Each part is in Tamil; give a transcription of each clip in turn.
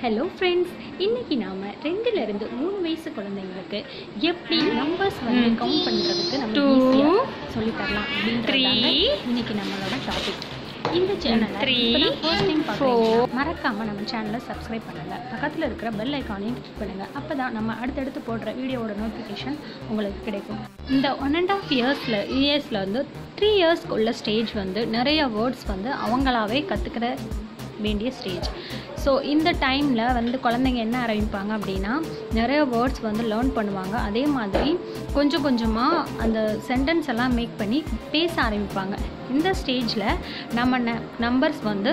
ஹலோ ஃப்ரெண்ட்ஸ் இன்னைக்கு நாம ரெண்டுல இருந்து மூணு வயசு குழந்தைங்களுக்கு எப்படி நம்பர்ஸ் வந்து. கவுண்ட் பண்றதுக்கு நம்ம Two, ஈஸியா சொல்லி தரலாம் அப்படின்றது இன்னைக்கு நம்மளோட டாபிக் இந்த சேனலை ஃபர்ஸ்ட் டைம். பார்க்குறீங்க மறக்காம நம்ம சேனலை சப்ஸ்கிரைப் பண்ணுங்க. பக்கத்துல இருக்கிற பெல் ஐக்கானையும் கிளிக் பண்ணுங்க. அப்பதான் நம்ம அடுத்தடுத்து போடுற வீடியோவோட நோட்டிஃபிகேஷன் உங்களுக்கு கிடைக்கும். இந்த ஒன் அண்ட் ஆஃப் இயர்ஸில் இயர்ஸில் வந்து த்ரீ இயர்ஸ்க்கு உள்ள ஸ்டேஜ் வந்து நிறைய வேர்ட்ஸ் வந்து அவங்களாவே கற்றுக்கிற வேண்டிய ஸ்டேஜ் ஸோ இந்த டைமில் வந்து குழந்தைங்க என்ன ஆரம்பிப்பாங்க அப்படின்னா நிறைய வேர்ட்ஸ் வந்து லேர்ன் பண்ணுவாங்க. அதே மாதிரி கொஞ்சம் கொஞ்சமாக அந்த சென்டென்ஸ் எல்லாம் மேக் பண்ணி பேச ஆரம்பிப்பாங்க. இந்த ஸ்டேஜில் நம்ம ந நம்பர்ஸ் வந்து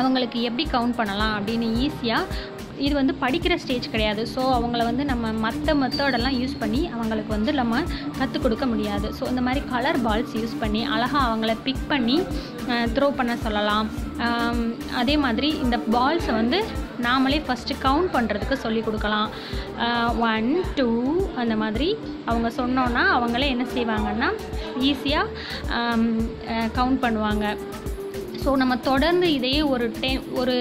அவங்களுக்கு எப்படி கவுண்ட் பண்ணலாம் அப்படின்னு ஈஸியாக இது வந்து படிக்கிற ஸ்டேஜ் கிடையாது. ஸோ அவங்கள வந்து நம்ம மற்ற மெத்தடெல்லாம் யூஸ் பண்ணி அவங்களுக்கு வந்து நம்ம கற்றுக் கொடுக்க முடியாது. ஸோ இந்த மாதிரி கலர் பால்ஸ் யூஸ் பண்ணி அழகாக அவங்கள பிக் பண்ணி த்ரோ பண்ண சொல்லலாம். அதே மாதிரி இந்த பால்ஸை வந்து நாமளே ஃபஸ்ட்டு கவுண்ட் பண்ணுறதுக்கு சொல்லி கொடுக்கலாம். ஒன் டூ அந்த மாதிரி அவங்க சொன்னோன்னா அவங்களே என்ன செய்வாங்கன்னா ஈஸியாக கவுண்ட் பண்ணுவாங்க. ஸோ நம்ம தொடர்ந்து இதையே ஒரு டைம் ஒரு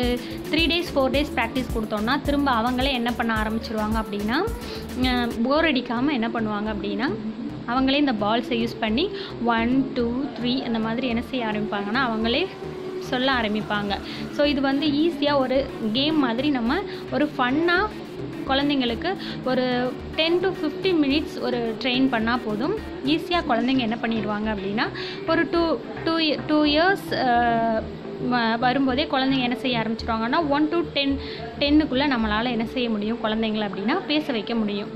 three days four days practice கொடுத்தோம்னா திரும்ப அவங்களே என்ன பண்ண ஆரம்பிச்சிருவாங்க அப்படின்னா போர் அடிக்காமல் என்ன பண்ணுவாங்க அப்படின்னா அவங்களே இந்த பால்ஸை யூஸ் பண்ணி ஒன் டூ த்ரீ அந்த மாதிரி என்ன செய்ய ஆரம்பிப்பாங்கன்னா அவங்களே சொல்ல ஆரம்பிப்பாங்க. ஸோ இது வந்து ஈஸியாக ஒரு கேம் மாதிரி நம்ம ஒரு ஃபன்னாக குழந்தைங்களுக்கு ஒரு டென் டு 15 மினிட்ஸ் ஒரு ட்ரெயின் பண்ணால் போதும். ஈஸியாக குழந்தைங்க என்ன பண்ணிடுவாங்க அப்படின்னா ஒரு டூ டூ டூ இயர்ஸ் வரும்போதே குழந்தைங்க என்ன செய்ய ஆரம்பிச்சிருவாங்கன்னா ஒன் டு டென் டென்னுக்குள்ளே நம்மளால் என்ன செய்ய முடியும் குழந்தைங்கள அப்படின்னா பேச வைக்க முடியும்.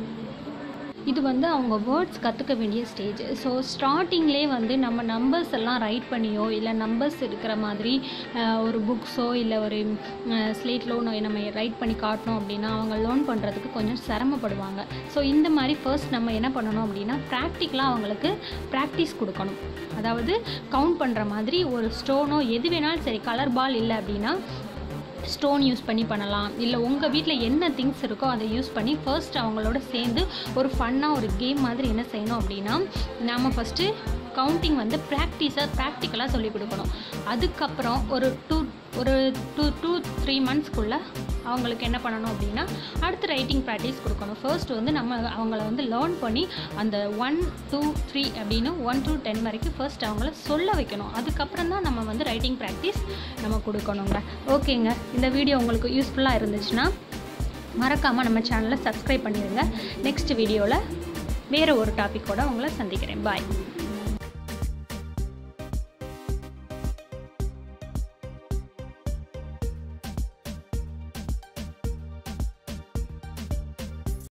இது வந்து அவங்க வேர்ட்ஸ் கற்றுக்க வேண்டிய ஸ்டேஜ் ஸோ ஸ்டார்டிங்லே வந்து நம்ம நம்பர்ஸ் எல்லாம் ரைட் பண்ணியோ இல்லை நம்பர்ஸ் இருக்கிற மாதிரி ஒரு புக்ஸோ இல்லை ஒரு ஸ்லேட்லோ நம்ம ரைட் பண்ணி காட்டணும் அப்படின்னா அவங்க லேர்ன் பண்ணுறதுக்கு கொஞ்சம் சிரமப்படுவாங்க. ஸோ இந்த மாதிரி ஃபர்ஸ்ட் நம்ம என்ன பண்ணணும் அப்படின்னா ப்ராக்டிக்கலாக அவங்களுக்கு ப்ராக்டிஸ் கொடுக்கணும். அதாவது கவுண்ட் பண்ணுற மாதிரி ஒரு ஸ்டோனோ எது வேணாலும் சரி கலர் பால் இல்லை அப்படின்னா ஸ்டோன் யூஸ் பண்ணி பண்ணலாம். இல்லை உங்கள் வீட்டில் என்ன திங்ஸ் இருக்கோ அதை யூஸ் பண்ணி ஃபர்ஸ்ட் அவங்களோட சேர்ந்து ஒரு ஃபன்னாக ஒரு கேம் மாதிரி என்ன செய்யணும் அப்படின்னா நாம் ஃபஸ்ட்டு கவுண்டிங் வந்து ப்ராக்டிஸாக ப்ராக்டிக்கலாக சொல்லிக் கொடுக்கணும். அதுக்கப்புறம் ஒரு டூ ஒரு டூ டூ த்ரீ மந்த்ஸ்க்குள்ளே அவங்களுக்கு என்ன பண்ணணும் அப்படின்னா அடுத்து ரைட்டிங் ப்ராக்டிஸ் கொடுக்கணும். ஃபர்ஸ்ட் வந்து நம்ம அவங்கள வந்து லேர்ன் பண்ணி அந்த ஒன் டூ த்ரீ அப்படின்னு ஒன் டூ டென் வரைக்கும் ஃபர்ஸ்ட் அவங்கள சொல்ல வைக்கணும். அதுக்கப்புறம் தான் நம்ம வந்து ரைட்டிங் ப்ராக்டிஸ் நம்ம கொடுக்கணுங்க. ஓகேங்க இந்த வீடியோ உங்களுக்கு யூஸ்ஃபுல்லாக இருந்துச்சுன்னா மறக்காமல் நம்ம சேனலை சப்ஸ்கிரைப் பண்ணிடுங்க. நெக்ஸ்ட் வீடியோவில் வேறு ஒரு டாப்பிக்கோடு உங்களை சந்திக்கிறேன். பாய்